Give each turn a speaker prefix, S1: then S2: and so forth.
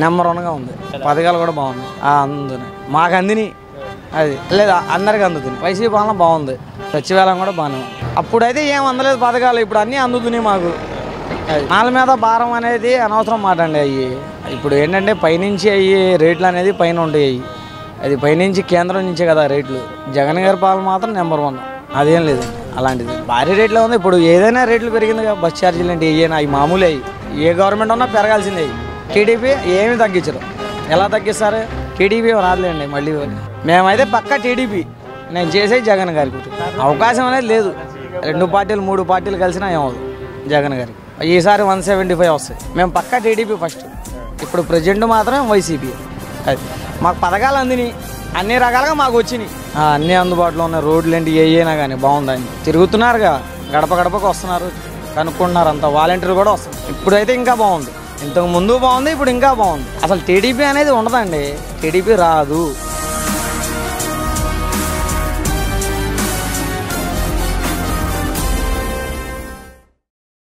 S1: Number వన్గా ఉంది. పథకాలు కూడా బాగుంది అందుని. మాకు అందిని. అది. లేదు అందరికి అందుతుంది. వైసీపీ పాలన బాగుంది. సచివాలయం కూడా బాగానే ఉంది. అప్పుడైతే ఏం అందలేదు పథకాలు. ఇప్పుడు అన్నీ అందుతున్నాయి మాకు. వాళ్ళ మీద భారం అనేది అనవసరం మాట అండి అవి ఇప్పుడు ఏంటంటే పైనుంచి అవి రేట్లు అనేది పైన ఉంటాయి. అవి అది పైనుంచి కేంద్రం నుంచే కదా రేట్లు. జగన్ గారి పాలన మాత్రం నెంబర్ వన్. అదేం లేదు. అలాంటిది. భారీ రేట్లో ఉంది. ఇప్పుడు ఏదైనా రేట్లు పెరిగింది బస్ ఛార్జీలు అంటే ఏమైనా అవి మామూలు అవి ఏ గవర్నమెంట్ ఉన్నా పెరగాల్సిందే టీడీపీ ఏమి తగ్గించరు. ఎలా తగ్గిస్తారు? టీడీపీ రాదులేండి మళ్ళీ మేమైతే పక్క టీడీపీ. నేను చేసేది జగన్ గారికి అవకాశం అనేది లేదు. రెండు పార్టీలు మూడు పార్టీలు కలిసినా ఏమవుదు జగన్ గారికి. ఈసారి వన్ సెవెంటీ ఫైవ్ వస్తాయి. మేము పక్క టీడీపీ ఫస్ట్. ఇప్పుడు ప్రజెంట్ మాత్రం వైసీపీ. అది మాకు పథకాలు అందినాయి అన్ని రకాలుగా మాకు వచ్చినాయి. అన్నీ అన్ని అందుబాటులో ఉన్నాయి. రోడ్లు ఏంటి ఏ అయినా కానీ బాగుందని తిరుగుతున్నారుగా. గడప గడపకు వస్తున్నారు. కనుక్కుంటున్నారు అంతా వాలంటీర్ కూడా వస్తున్నారు. ఇప్పుడైతే ఇంకా బాగుంది. ఇంతకు ముందు బాగుంది ఇప్పుడు ఇంకా బాగుంది. అసలు టీడీపీ అనేది ఉండదండి. టీడీపీ రాదు.